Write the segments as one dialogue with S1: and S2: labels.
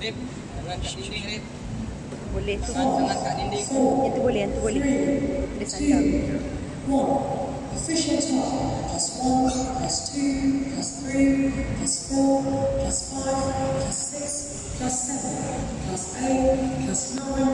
S1: Rip. Hindi rip.
S2: Efficient time plus 1 plus 2 plus 3 plus 4 plus 5 plus 6 plus 7 plus 8 plus
S3: 9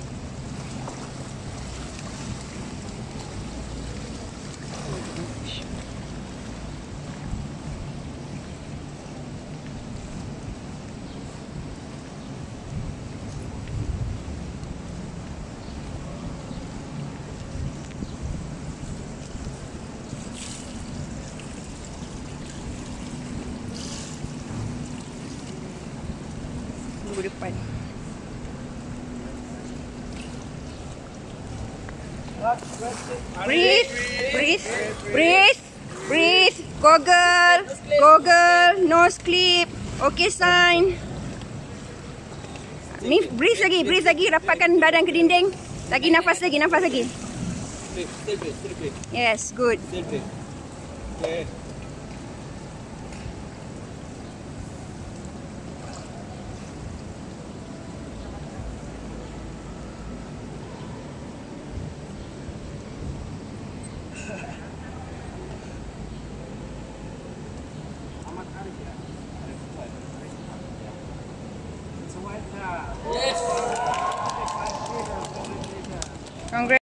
S3: Minggu depan. Breathe, breathe, breathe, breathe. Goggle, goggle, nose clip. Okay, sign. Ni breathe lagi, breathe lagi. Rapatkan badan ke dinding. Lagi nafas lagi, nafas lagi. Yes, good.
S1: Okay. Yes. Congrats.